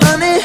Honey,